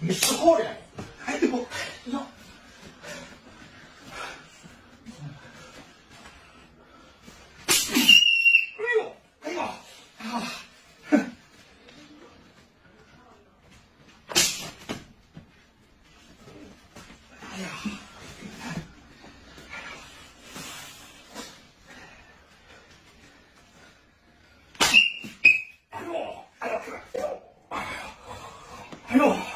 めっちゃ怖いやん。は、よ哎呦！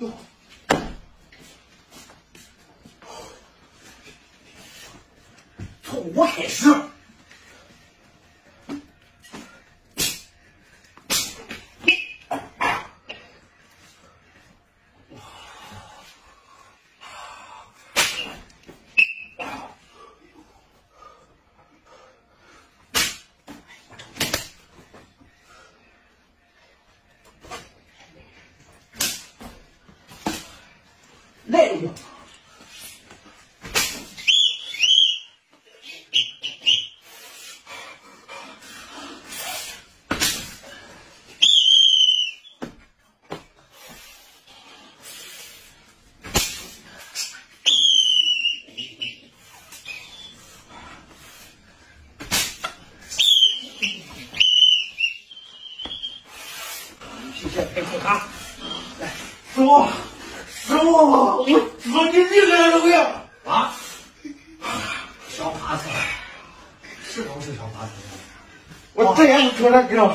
走。从我开始。来了。谢谢佩服他。来，师傅，师傅，我师傅你厉害了我呀！啊，小爬菜，是不是小爬菜？我这样就出来给我。